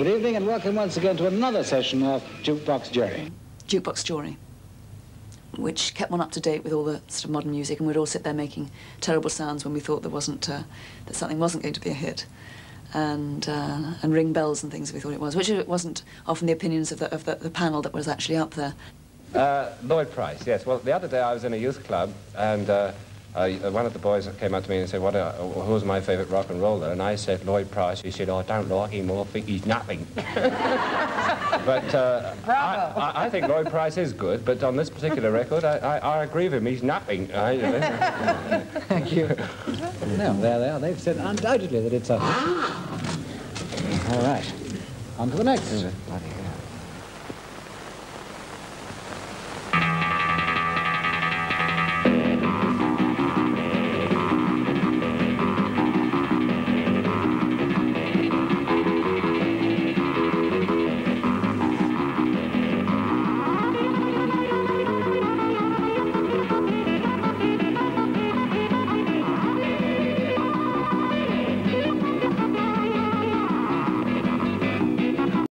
Good evening and welcome once again to another session of Jukebox Jury. Jukebox Jury, which kept one up to date with all the sort of modern music, and we'd all sit there making terrible sounds when we thought there wasn't uh, that something wasn't going to be a hit, and uh, and ring bells and things if we thought it was, which it wasn't often the opinions of the of the, the panel that was actually up there. Uh, Lloyd Price, yes. Well, the other day I was in a youth club, and uh, uh, one of the boys came up to me and said, "What? Uh, who's my favourite rock and roller?" And I said, "Lloyd Price." He said, "Oh, I don't like him. I think he's nothing." but uh, I, I, I think Lloyd Price is good. But on this particular record, I, I, I agree with him. He's nothing. I, Thank you. no, there they are. They've said undoubtedly that it's a... All right. On to the next.